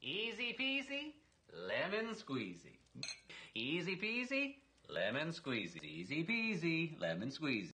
Easy peasy, lemon squeezy. Easy peasy, lemon squeezy. Easy peasy, lemon squeezy.